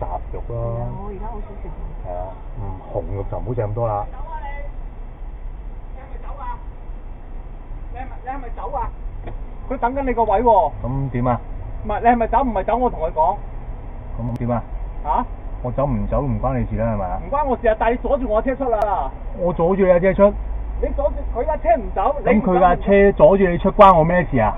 杂肉咯。我而家好少食。係啊，嗯，紅肉就唔好食咁多啦。走啊你！你係咪走啊？你係咪你系咪走啊？佢等緊你個位喎。咁點啊？唔係你係咪走？唔係走，我同佢講。咁點啊？啊？我走唔走唔關你事啦，係咪啊唔？關我事啊！但係你阻住我車出啦。我阻住你車出，你阻住佢架車唔走，唔走咁佢架車阻住你出，關我咩事啊？